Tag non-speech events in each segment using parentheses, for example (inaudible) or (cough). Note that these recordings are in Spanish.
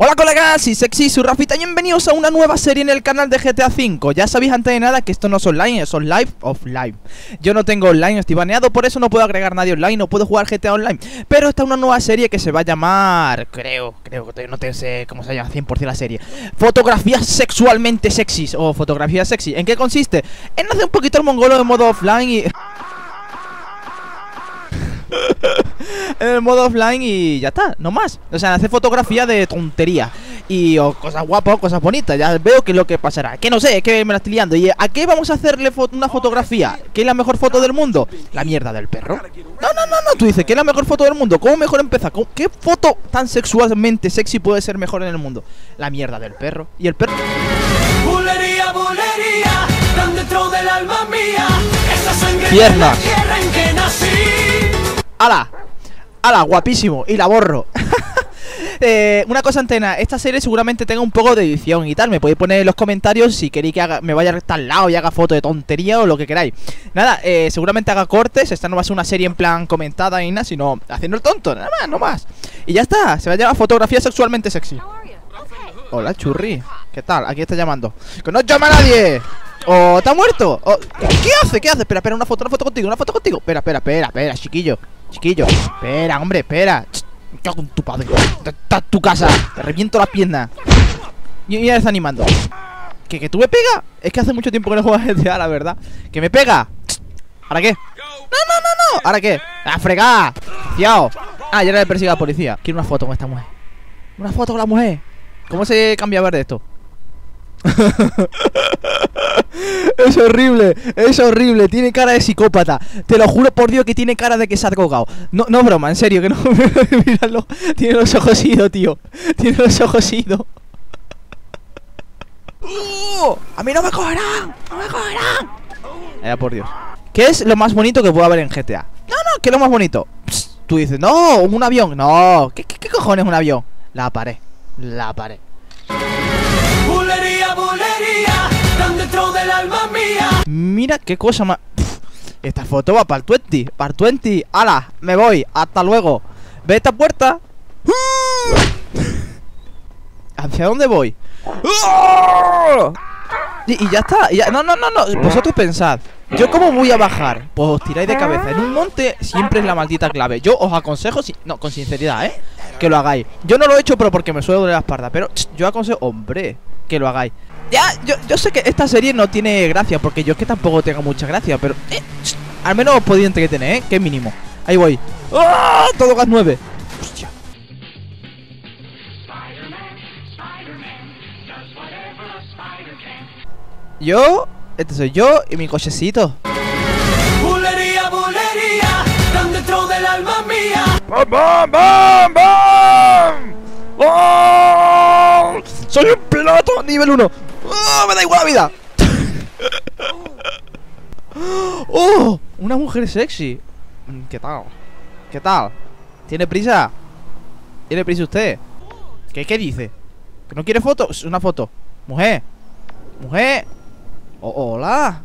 Hola colegas y sexy, soy Rafita y bienvenidos a una nueva serie en el canal de GTA V Ya sabéis antes de nada que esto no es online, es live offline. Yo no tengo online, estoy baneado, por eso no puedo agregar nadie online, no puedo jugar GTA Online. Pero esta es una nueva serie que se va a llamar, creo, creo no sé cómo se llama 100% la serie. Fotografías sexualmente sexys o fotografías sexy. ¿En qué consiste? En hacer un poquito el mongolo de modo offline y... (laughs) en el modo offline y ya está, no más. O sea, hacer fotografía de tontería y o cosas guapas o cosas bonitas. Ya veo que es lo que pasará. Que no sé, es que me la estoy liando. ¿Y a qué vamos a hacerle una fotografía? ¿Qué es la mejor foto del mundo? La mierda del perro. No, no, no, no. Tú dices, ¿qué es la mejor foto del mundo? ¿Cómo mejor empezar? ¿Qué foto tan sexualmente sexy puede ser mejor en el mundo? La mierda del perro. Y el perro. Bulería, bulería, dentro del alma mía. Esa sangre Pierna. en que nací. ¡Hala! ¡Hala! Guapísimo. Y la borro. (laughs) eh, una cosa antena, esta serie seguramente tenga un poco de edición y tal. Me podéis poner en los comentarios si queréis que haga, me vaya a al lado y haga foto de tontería o lo que queráis. Nada, eh, seguramente haga cortes. Esta no va a ser una serie en plan comentada ni nada, sino haciendo el tonto, nada más, no más. Y ya está, se va a llamar fotografía sexualmente sexy. Hola, churri. ¿Qué tal? Aquí está llamando. ¡Que no llama a nadie! ¿O está muerto? ¿Qué hace? ¿Qué hace? Espera, espera, una foto, una foto contigo, una foto contigo. Espera, espera, espera, espera, chiquillo. Chiquillo, espera, hombre, espera. ¿Qué con tu padre? Está tu casa. Te reviento la pierna. Y ya está animando. ¿Que, ¿Que tú me pega? Es que hace mucho tiempo que no juegas GTA, la verdad. ¿Que me pega? ¿Ahora qué? No, no, no, no. ¿Ahora qué? ¡A fregar! ¡Fiao! Ah, ya le persigue a la policía. Quiero una foto con esta mujer. Una foto con la mujer. ¿Cómo se cambia a ver de esto? (laughs) es horrible, es horrible, tiene cara de psicópata. Te lo juro por Dios que tiene cara de que se ha drogado. No, no broma, en serio, que no. (laughs) Míralo, tiene los ojos ido, tío. Tiene los ojos ido. ¡Uh! ¡A mí no me cogerán! ¡No me cogerán! Eh, por Dios. ¿Qué es lo más bonito que puede haber en GTA? No, no, ¿qué es lo más bonito? tú dices, no, un avión. No, ¿qué, qué, cojones es un avión? La pared, la pared. Mira qué cosa más. esta foto va para el 20. Para el 20. ¡Hala! Me voy. Hasta luego. Ve esta puerta. (laughs) ¿Hacia dónde voy? Y, ya está. No, no, no, no. Vosotros pensad. ¿Yo cómo voy a bajar? Pues os tiráis de cabeza. En un monte siempre es la maldita clave. Yo os aconsejo, no, con sinceridad, ¿eh? Que lo hagáis. Yo no lo he hecho, pero porque me suele doler la espalda. Pero yo aconsejo, hombre, que lo hagáis. Ya, yo, yo sé que esta serie no tiene gracia, porque yo es que tampoco tengo mucha gracia, pero eh, al menos os podéis entretener, ¿eh? Que mínimo. Ahí voy. ¡Ah! Todo gas 9. Hostia. Yo, este soy yo y mi cochecito. Bulería, bulería, dentro del alma mía. ¡Bam, bam, bam, bam! ¡Oh! ¡Soy un piloto nivel 1! ¡Oh, me da igual la vida! ¡Oh! Una mujer sexy. Mm, ¿Qué tal? ¿Qué tal? ¿Tiene prisa? ¿Tiene prisa usted? ¿Qué, qué dice? ¿Que no quiere fotos? Una foto. Mujer. Mujer. Oh, hola.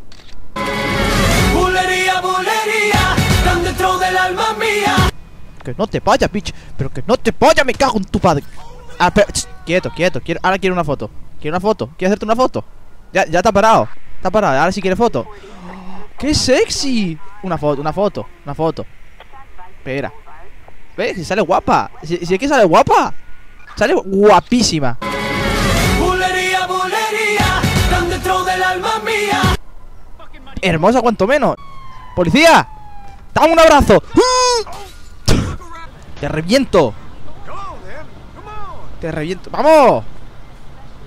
Bulería, bulería, dentro del alma mía. Que no te vayas, bitch. Pero que no te vayas, me cago en tu padre. Ah, quieto, quieto. Quiero, ahora quiero una foto. Quiero una foto. ¿Quieres hacerte una foto? Ya, ya está parado. Está parado. Ahora sí quiere foto. ¡Qué sexy! Una foto, una foto, una foto. Espera. ¿Ves? Si sale guapa. Si, es que sale guapa. Sale guapísima. Bulería, bulería, dentro del alma mía. Hermosa cuanto menos. ¡Policía! ¡Dame un abrazo! ¡Te reviento! ¡Te reviento! ¡Vamos!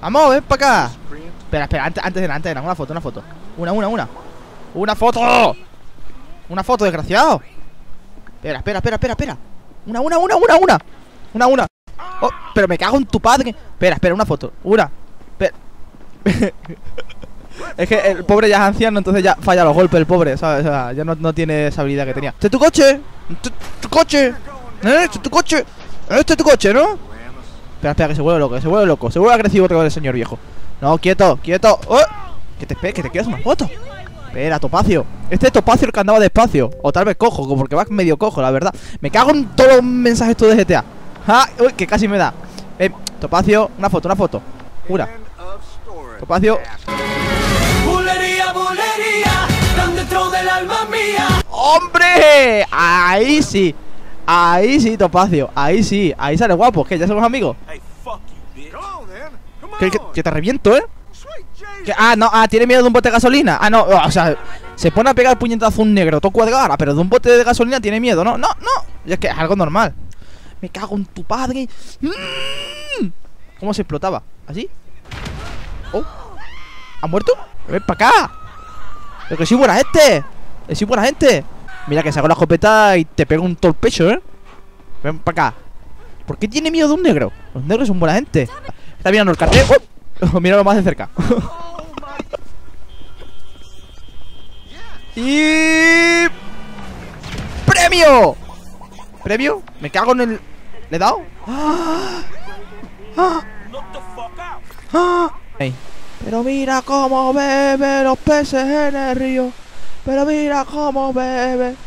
¡Vamos, ven para acá! Espera, espera, antes, antes de antes de una foto, una foto. Una, una, una. ¡Una foto! ¡Una foto, desgraciado! Espera, espera, espera, espera, espera. Una, una, una, una, una. Una, una. Oh, pero me cago en tu padre. Espera, espera, una foto. Una. Espera. (laughs) es que el pobre ya es anciano, entonces ya falla los golpes el pobre, ¿sabes? O sea, ya no, tiene esa habilidad que tenía. ¡Este es tu coche! ¡Este tu coche! ¿Eh? ¿Este es tu coche? ¿Este es tu coche, no? Espera, espera, que se vuelve loco, que se vuelve loco Se vuelve agresivo otra vez el señor viejo No, quieto, quieto ¡Oh! Que te que te quieras una foto Espera, Topacio Este es Topacio el que andaba despacio O tal vez cojo, porque va medio cojo, la verdad Me cago en todos los mensajes de GTA ¡Ah! Uy, que casi me da eh, Topacio, una foto, una foto. Story. Topacio. Bulería, bulería, tan dentro del alma mía. ¡Hombre! Ahí sí. Ahí sí, Topacio. Ahí sí. Ahí sale guapo. Que ya somos amigos. Que, que- on. que te reviento, ¿eh? Que- ah, no, ah, tiene miedo de un bote de gasolina. Ah, no, o sea, se pone a pegar el puñetazo un negro, todo cuadrado, pero de un bote de gasolina tiene miedo. No, no, no. Y es que es algo normal. Me cago en tu padre. Mm. ¿Cómo se explotaba? ¿Así? Oh. ¿Ha muerto? Ven para acá. Pero que soy buena gente. Que soy buena gente. Mira que saco la escopeta y te pego un todo el pecho, ¿eh? Ven para acá. ¿Por qué tiene miedo de un negro? Los negros son buena gente. Está mirando el cartel. Oh. (laughs) Míralo más de cerca. Y... ¡Premio! ¿Premio? Me cago en el... ¿Le he dado? ¡Ah! ¡Ah! ¡Ah! Pero mira cómo bebe los peces en el río. Pero mira cómo bebe.